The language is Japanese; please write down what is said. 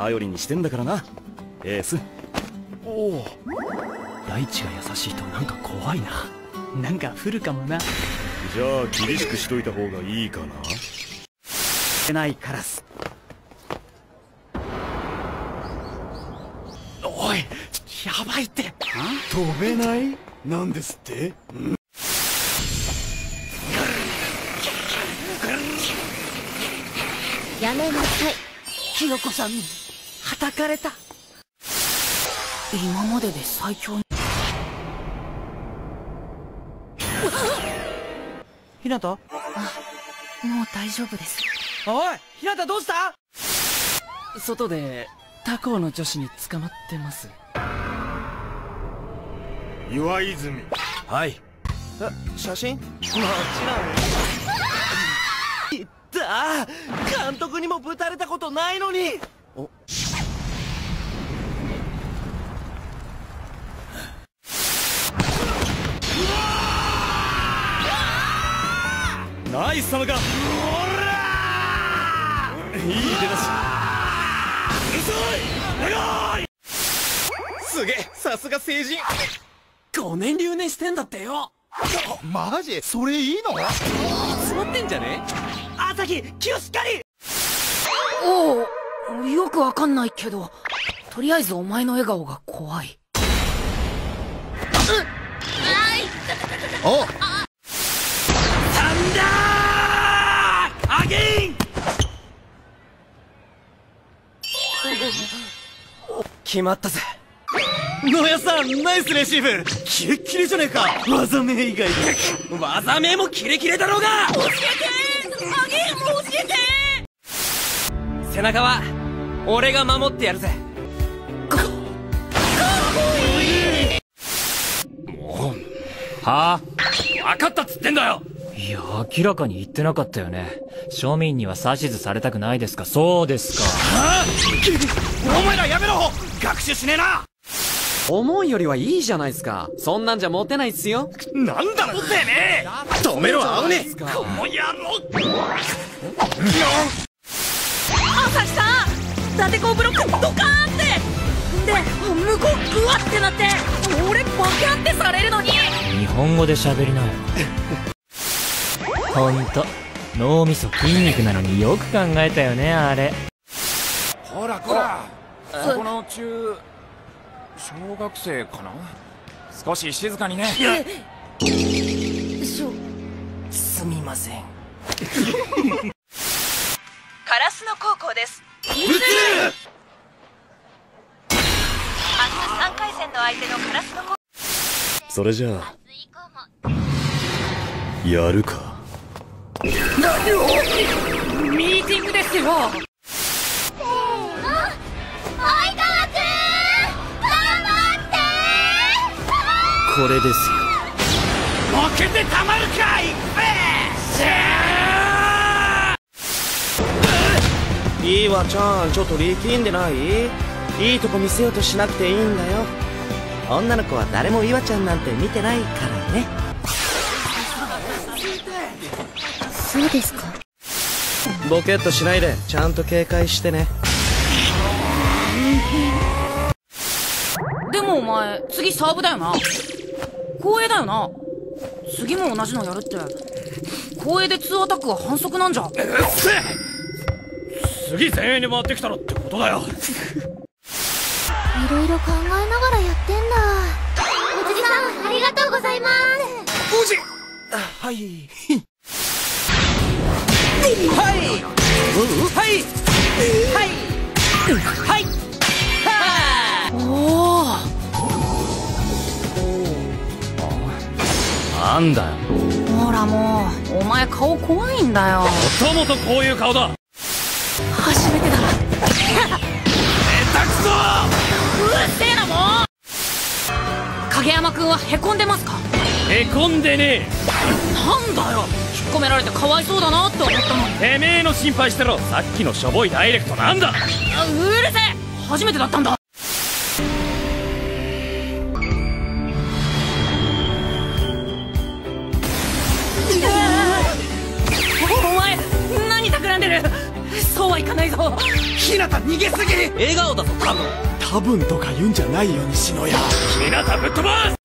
頼りにしてんだからな。エース。おお大地が優しいとなんか怖いな。なんか降るかもな。じゃあ厳しくしといた方がいいかな。出ないカラス。おいやばいって。飛べない？なんですって？やめなさい。ひよこさん。にはたかれた。今までで最強に。ひなた？もう大丈夫です。おいひなたどうした？外で他校の女子に捕まってます。岩泉。はい。え写真？もちろん。いった監督にもぶたれたことないのに。おナイス様がいい出だし。遅いすげえさすが成人。5年留年してんだってよ。マジ？それいいの？詰まってんじゃね朝日気をしっかりおおよくわかんないけどとりあえずお前の笑顔が怖い。おサ決まったぜ。野谷さんナイスレシーブ。キレッキレじゃねえか。技名以外で。技名もキレキレだろうが。教えてアゲインも教えて背中は俺が守ってやるぜ。はあ？分かったっつってんだよ。いや、明らかに言ってなかったよね。庶民には指図されたくないですか？そうですか。お前らやめろ学習しねえな思うよりはいいじゃないですか。そんなんじゃモテないっすよ。なんだろてめえ止めろ青ねこの野郎朝日さん立てこブロックドカーンってで向こうグワってなって俺バカンってされるのに日本語で喋りなよ。ほんと、脳みそ筋肉なのによく考えたよね、あれ。ほらこら。そこの中小学生かな？少し静かにね。すみませんカラスの高校です明日3回戦の相手のカラスの高校それじゃあやるかミーティングですよこれですよ負けてたまるかいっぺいいわちゃん、ちょっと力んでない？いいとこ見せようとしなくていいんだよ。女の子は誰も岩ちゃんなんて見てないからね。そうですかボケっとしないで、ちゃんと警戒してね。でもお前次サーブだよな光栄だよな。次も同じのやるって。光栄で2アタックは反則なんじゃ。次前衛に回ってきたらってことだよ。いろいろ考えながらやってんだ。おじさんありがとうございます。おじ。はい。はい。はい。はい。はい。おおなんだよ。ほらもうお前顔怖いんだよ。もともとこういう顔だ。初めてだ。下手くそうるせえなもう影山くんはへこんでますか？へこんでねなんだよ。引っ込められてかわいそうだなって思ったの。てめえの心配してろ。さっきのしょぼいダイレクトなんだ。あうるせえ。初めてだったんだはいかないぞ。ひなた逃げすぎ。笑顔だぞ多分。多分とか言うんじゃないよ西野屋ひなたぶっ飛ばす